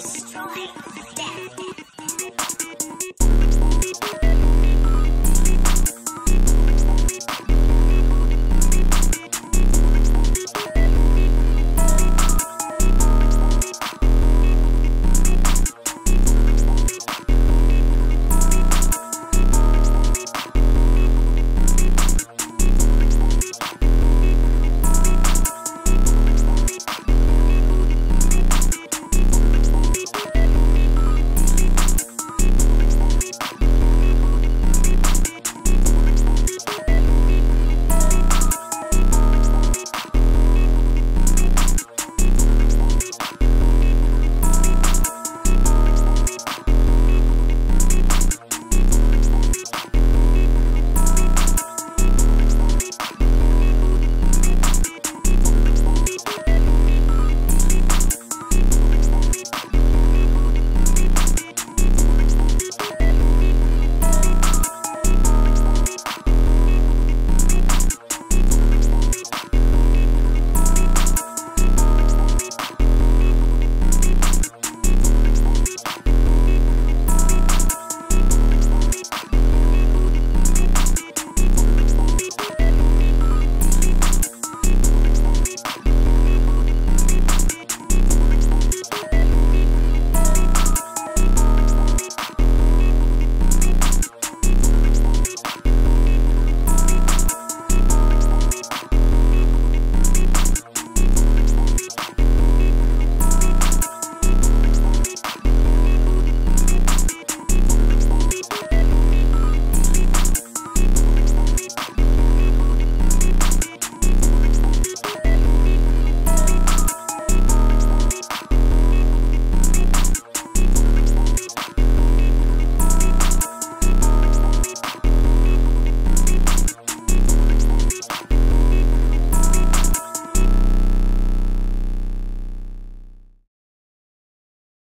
destroy, death.